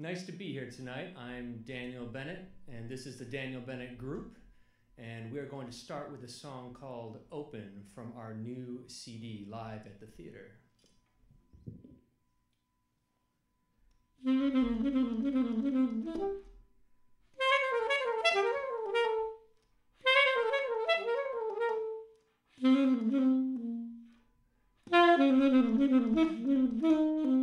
Nice to be here tonight. I'm Daniel Bennett, and this is the Daniel Bennett Group. And we're going to start with a song called Open from our new CD, Live at the Theater.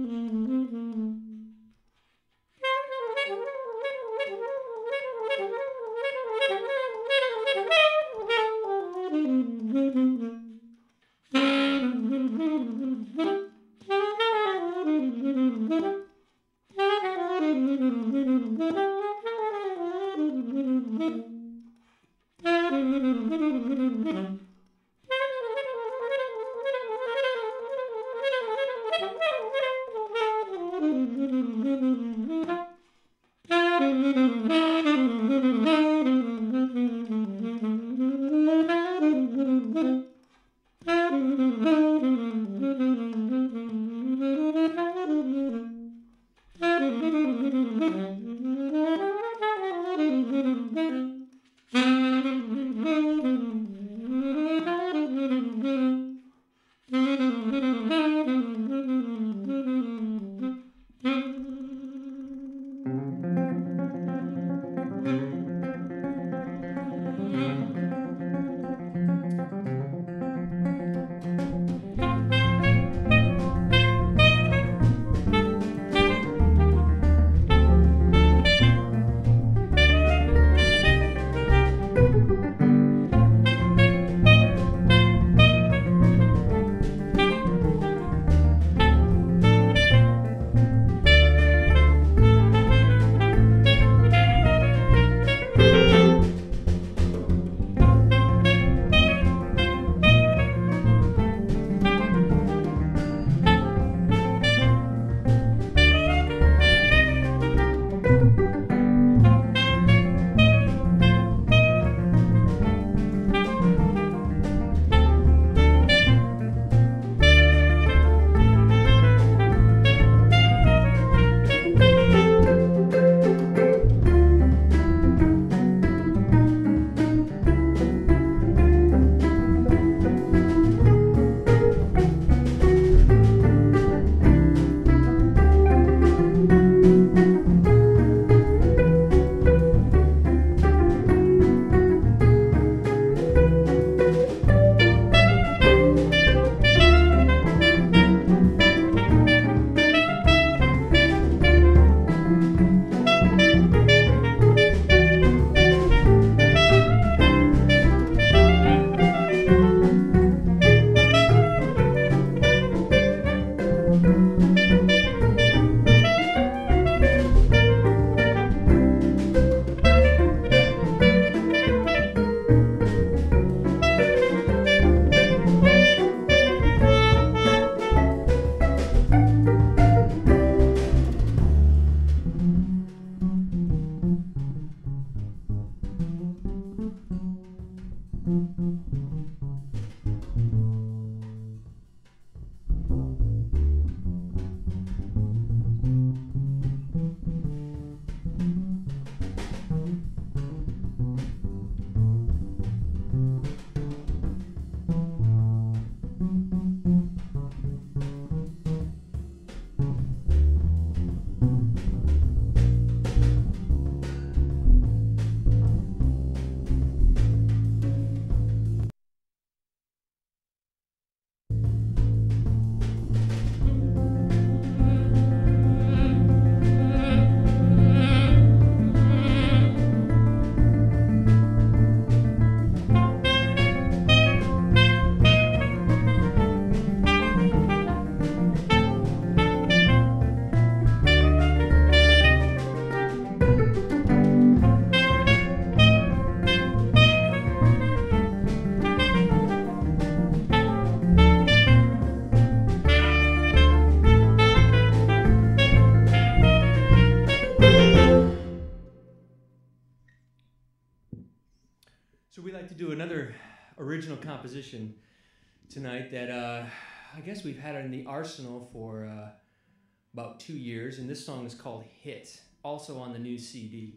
original composition tonight that uh, I guess we've had in the arsenal for uh, about two years, and this song is called Hit. also on the new CD.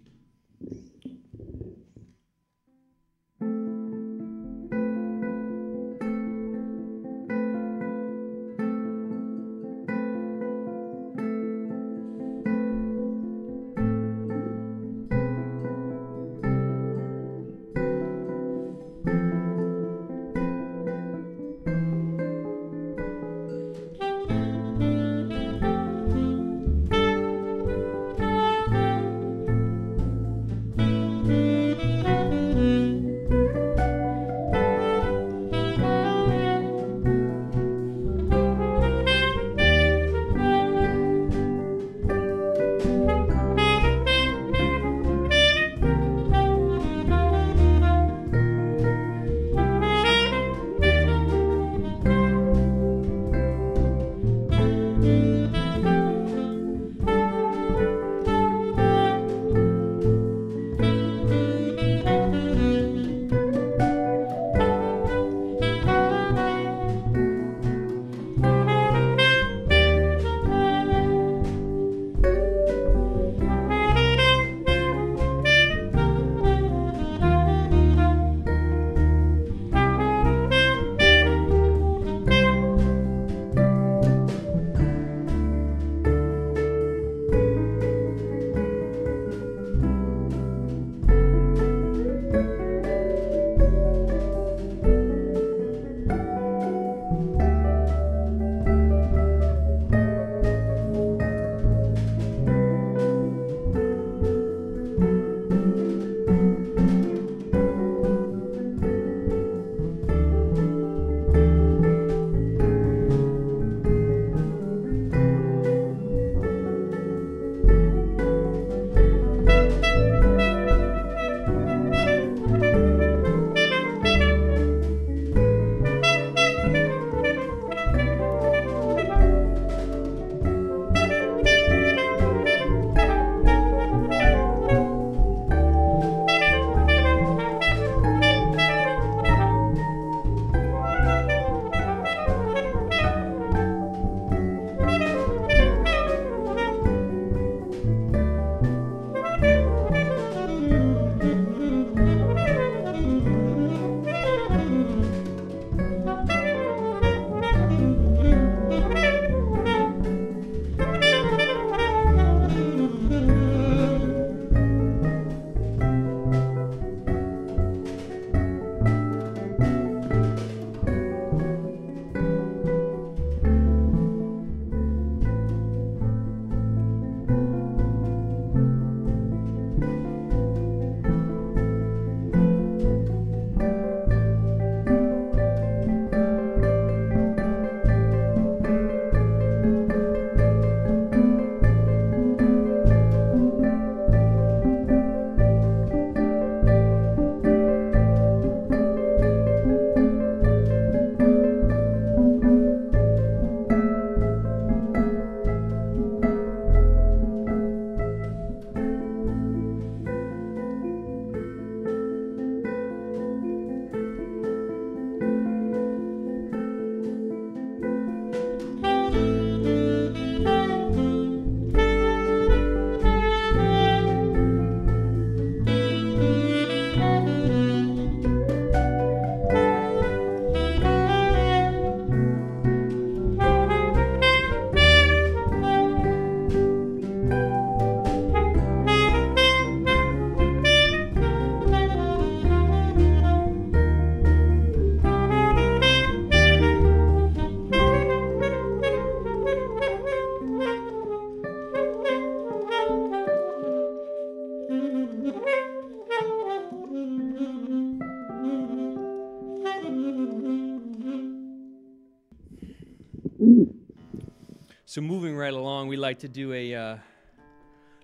So moving right along, we like to do a uh,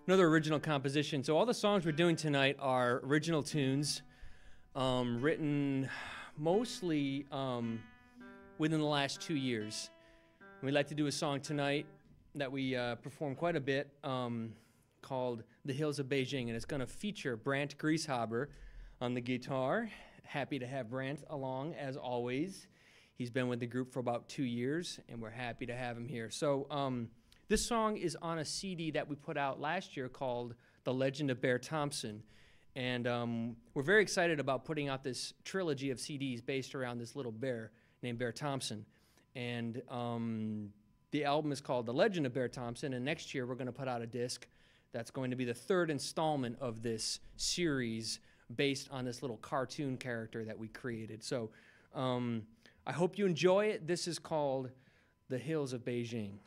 another original composition. So all the songs we're doing tonight are original tunes, um, written mostly um, within the last two years. We'd like to do a song tonight that we uh, perform quite a bit um, called "The Hills of Beijing," and it's going to feature Brant Grieshaber on the guitar. Happy to have Brant along as always. He's been with the group for about two years, and we're happy to have him here. So, um, This song is on a CD that we put out last year called The Legend of Bear Thompson. And um, we're very excited about putting out this trilogy of CDs based around this little bear named Bear Thompson. And um, the album is called The Legend of Bear Thompson. And next year, we're going to put out a disc that's going to be the third installment of this series based on this little cartoon character that we created. So um, I hope you enjoy it. This is called The Hills of Beijing.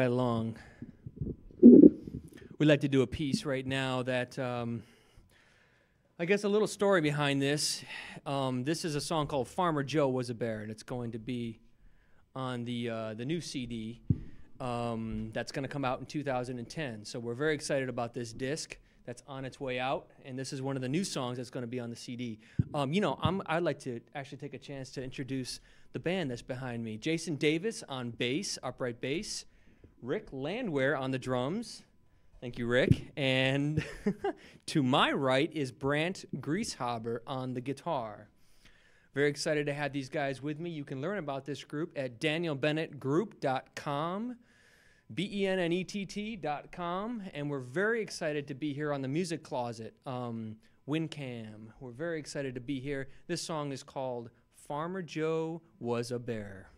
Right along, we'd like to do a piece right now that um, I guess a little story behind this. Um, this is a song called "Farmer Joe Was a Bear," and it's going to be on the uh, the new CD um, that's going to come out in 2010. So we're very excited about this disc that's on its way out, and this is one of the new songs that's going to be on the CD. Um, you know, I'm, I'd like to actually take a chance to introduce the band that's behind me. Jason Davis on bass, upright bass. Rick Landwehr on the drums. Thank you, Rick. And to my right is Brant Grieshaber on the guitar. Very excited to have these guys with me. You can learn about this group at danielbennettgroup.com, B E N N E T T.com. And we're very excited to be here on the Music Closet, um, WinCam. We're very excited to be here. This song is called Farmer Joe Was a Bear.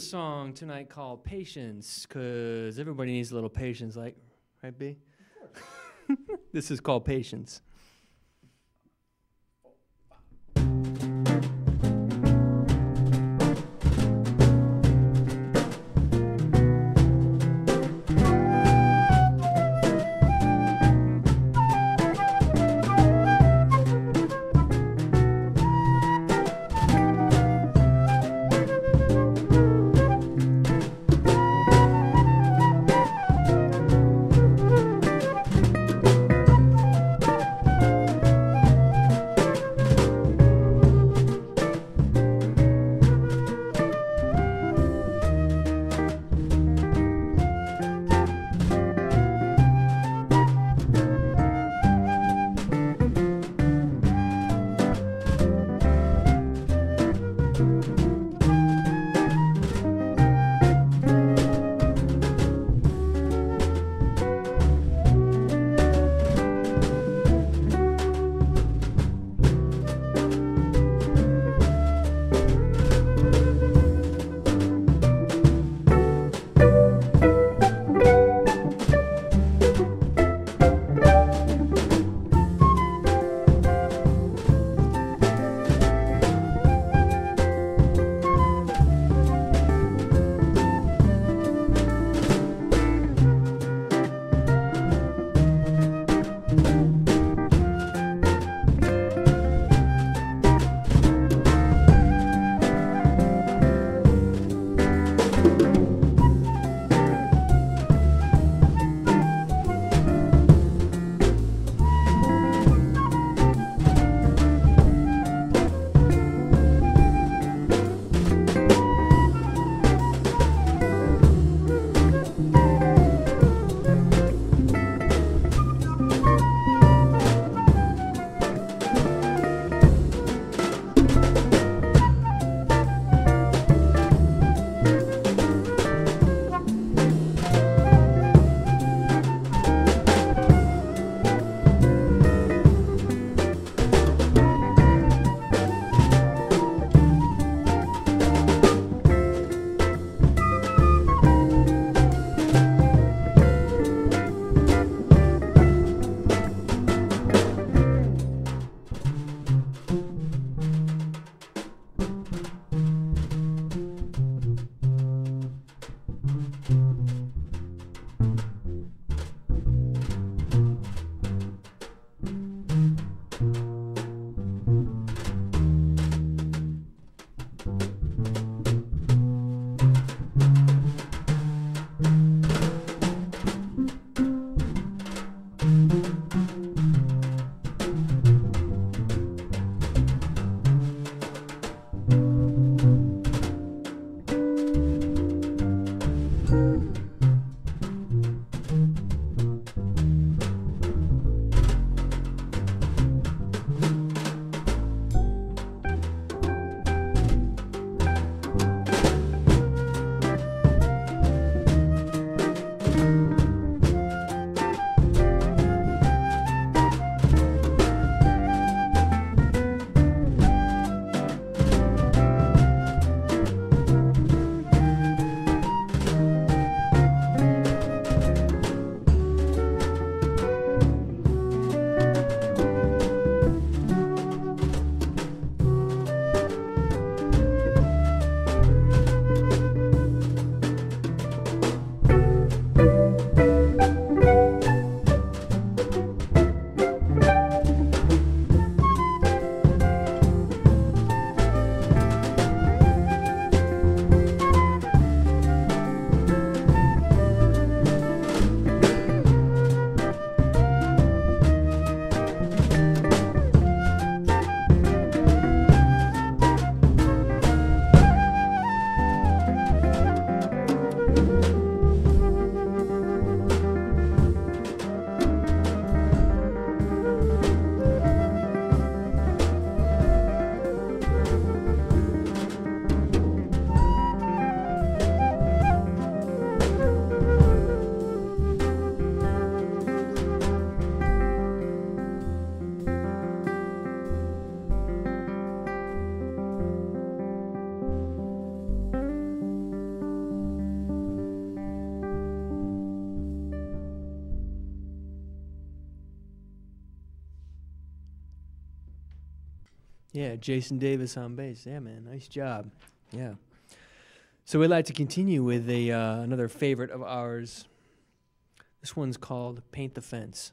A song tonight called Patience because everybody needs a little patience, like, right, B? this is called Patience. Yeah, Jason Davis on bass. Yeah, man, nice job. Yeah. So we'd like to continue with a uh, another favorite of ours. This one's called "Paint the Fence."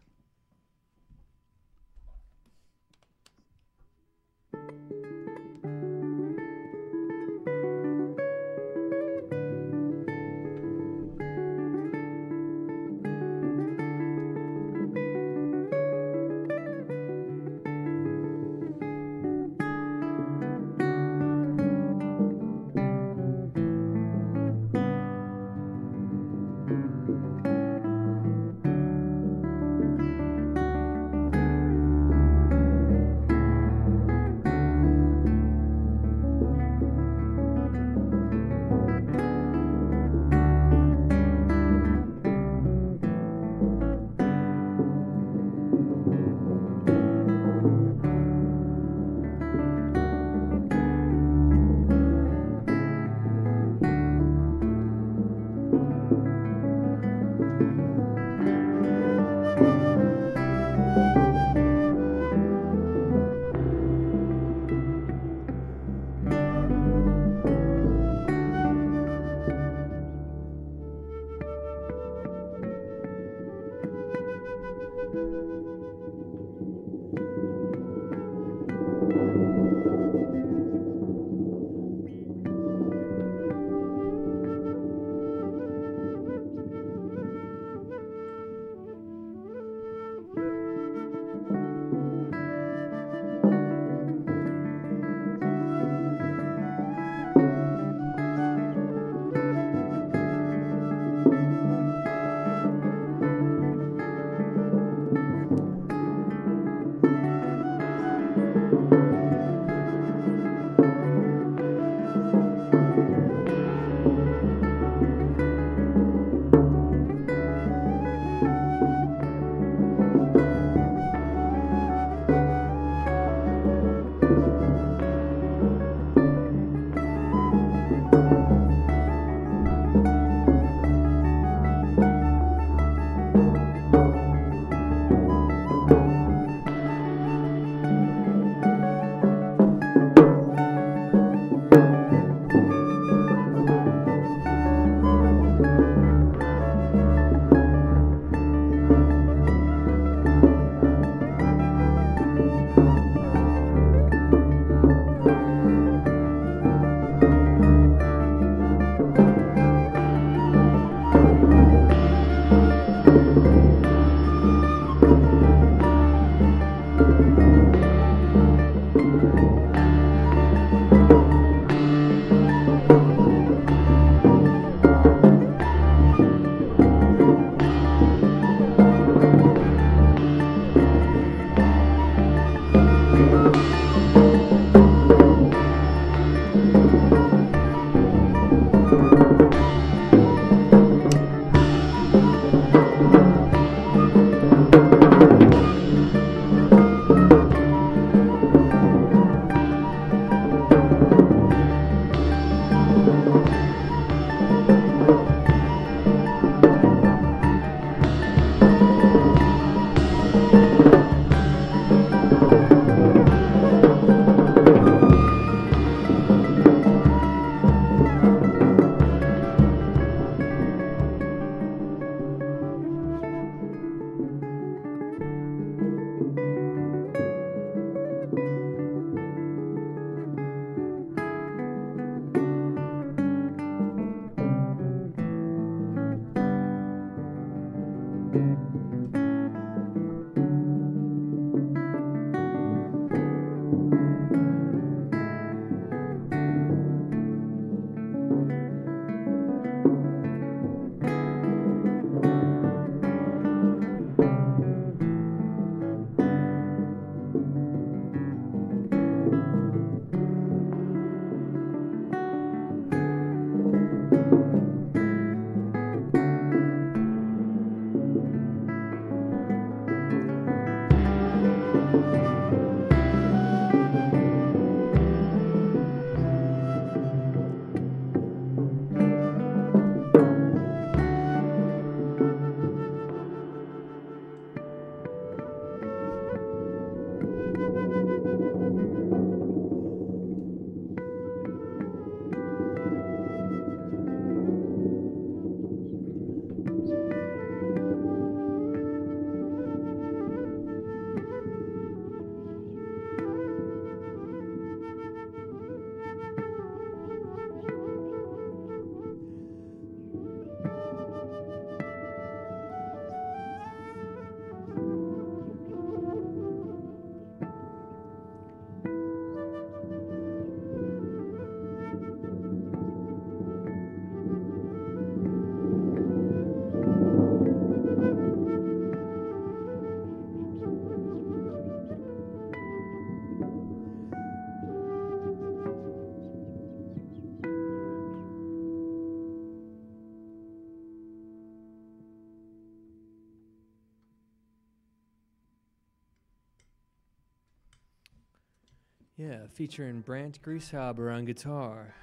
Featuring Brant Grieshaber on guitar.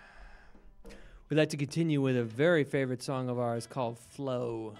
We'd like to continue with a very favorite song of ours called Flow.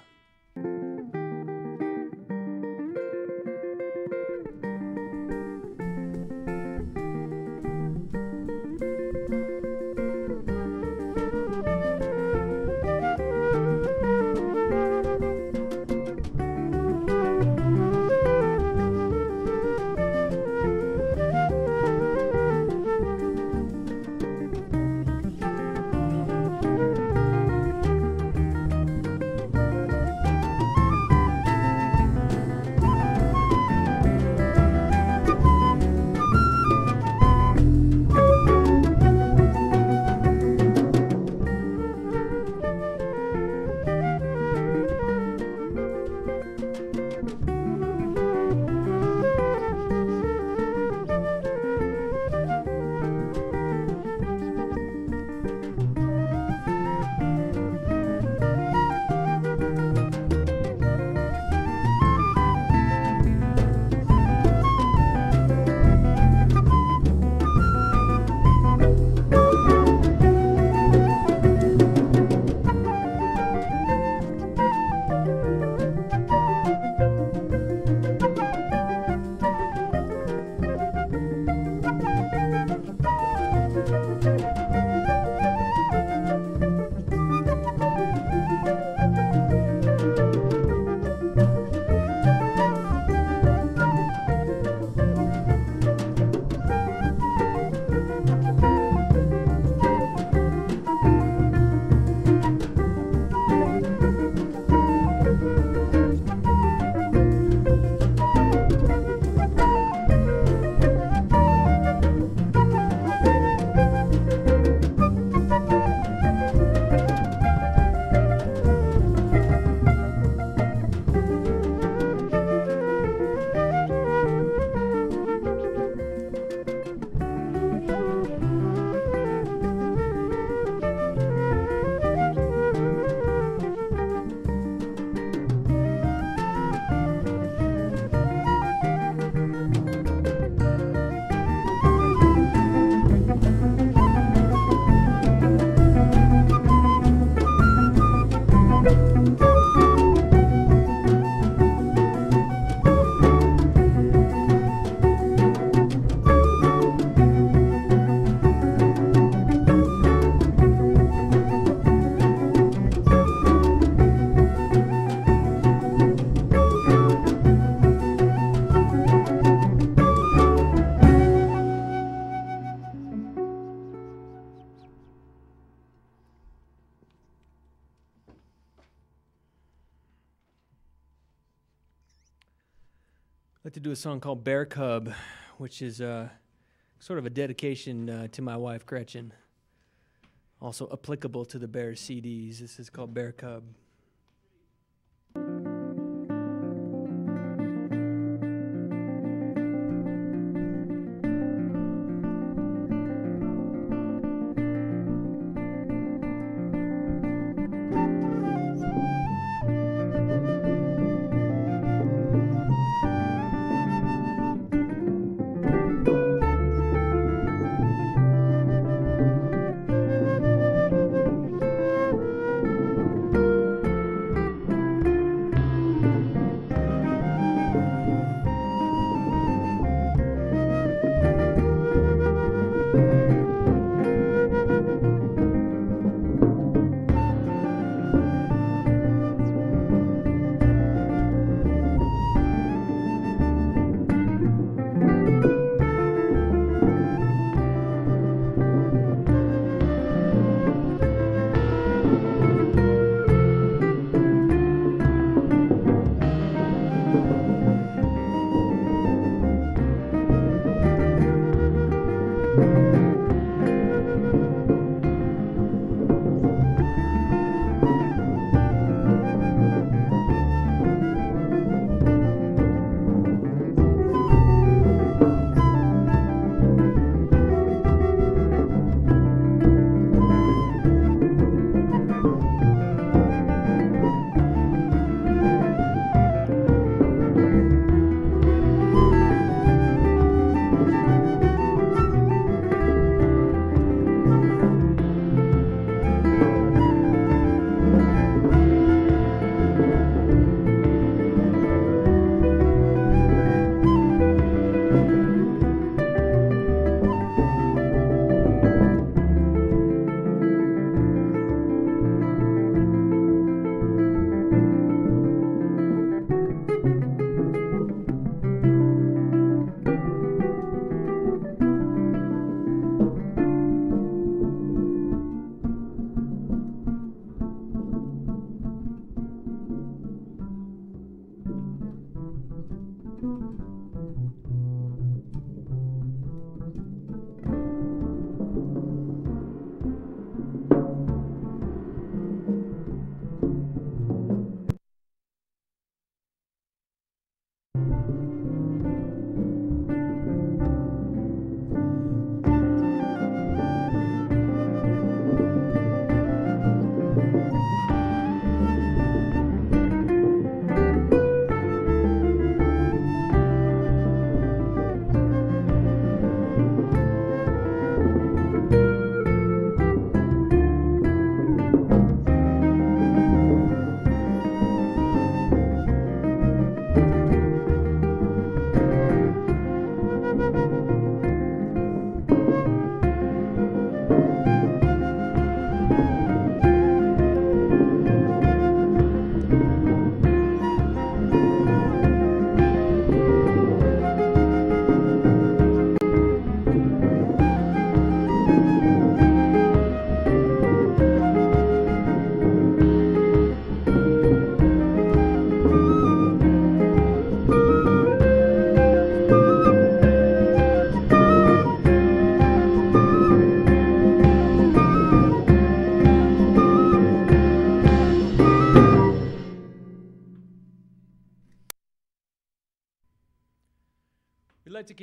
To do a song called Bear Cub, which is uh, sort of a dedication uh, to my wife Gretchen. Also applicable to the Bears CDs. This is called Bear Cub.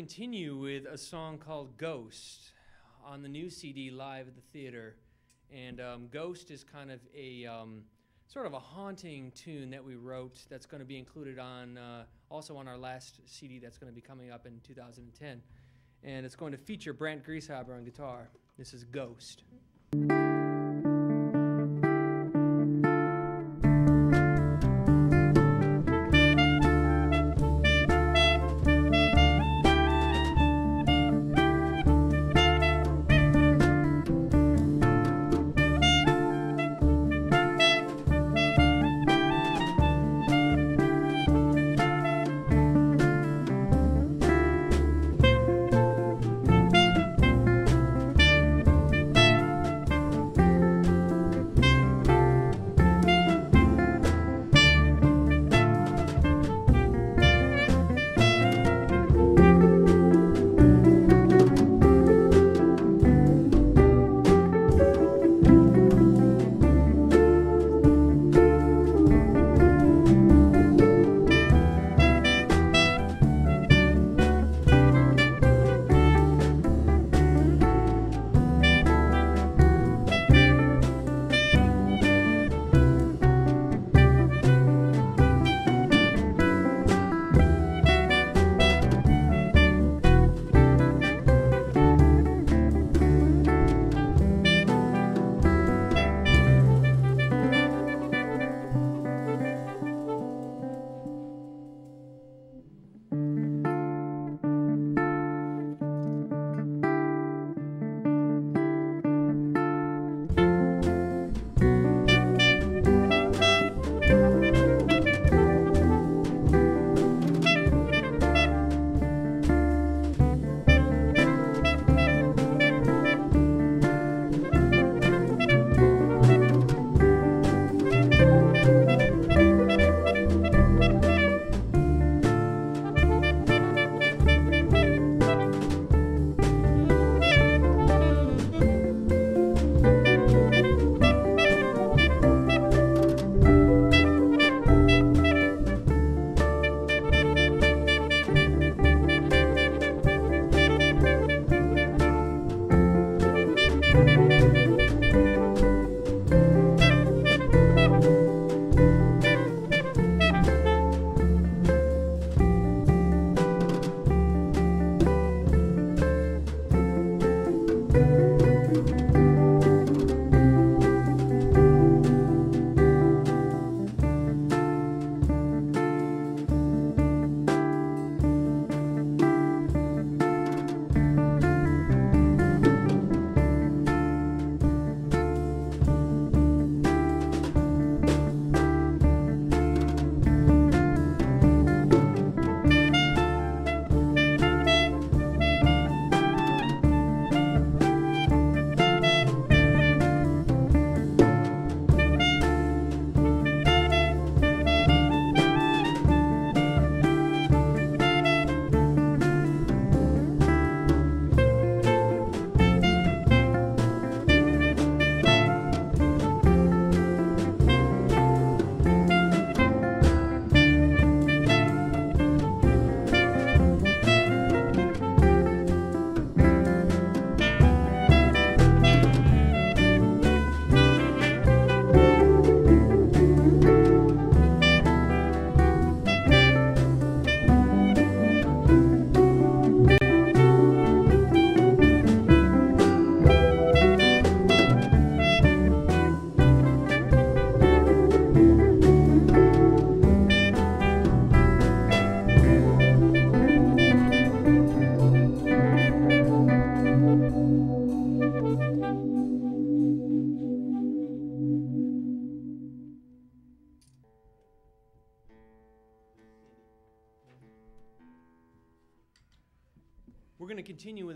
Continue with a song called Ghost on the new CD live at the theater. And um, Ghost is kind of a um, sort of a haunting tune that we wrote that's going to be included on uh, also on our last CD that's going to be coming up in 2010. And it's going to feature Brant Grieshaber on guitar. This is Ghost.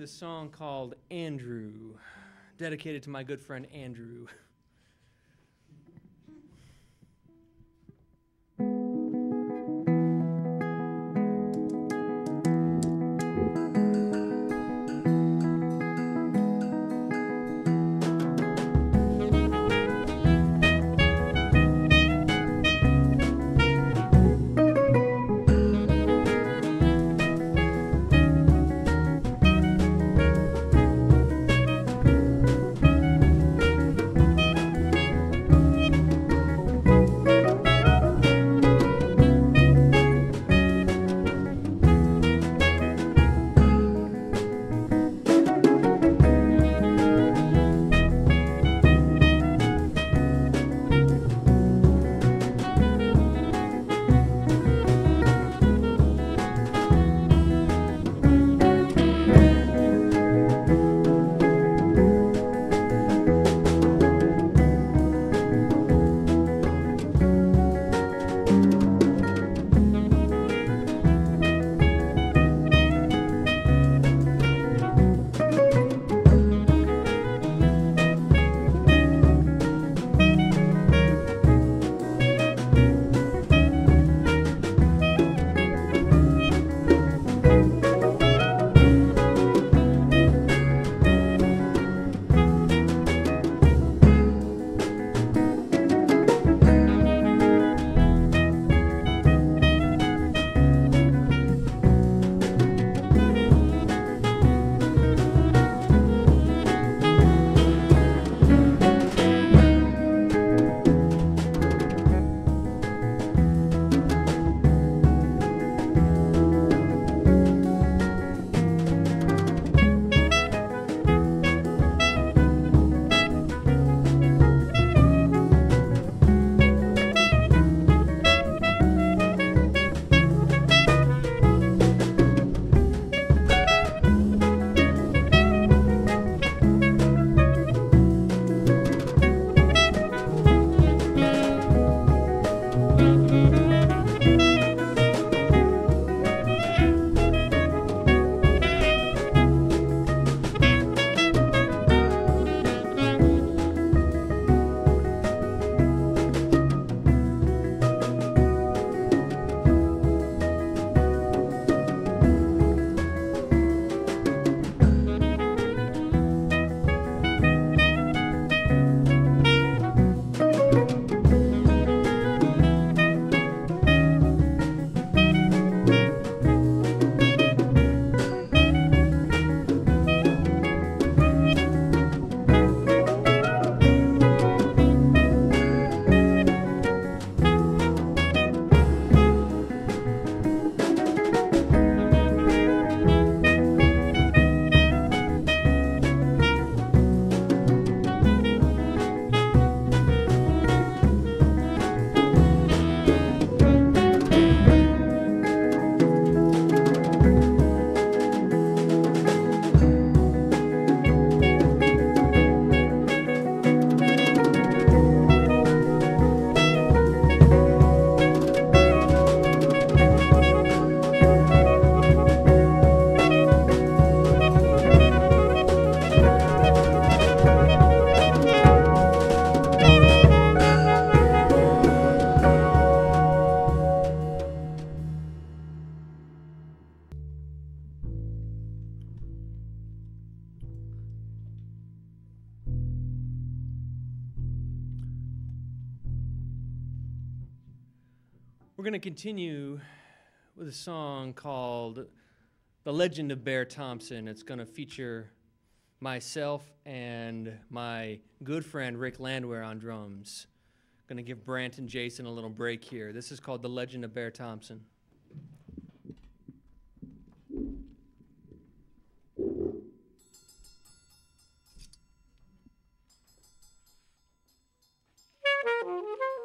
A song called Andrew, dedicated to my good friend Andrew. continue with a song called The Legend of Bear Thompson. It's going to feature myself and my good friend Rick Landwehr on drums. Going to give Brant and Jason a little break here. This is called The Legend of Bear Thompson.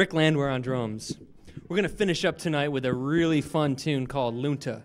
Rick Landwehr on drums. We're going to finish up tonight with a really fun tune called Lunta.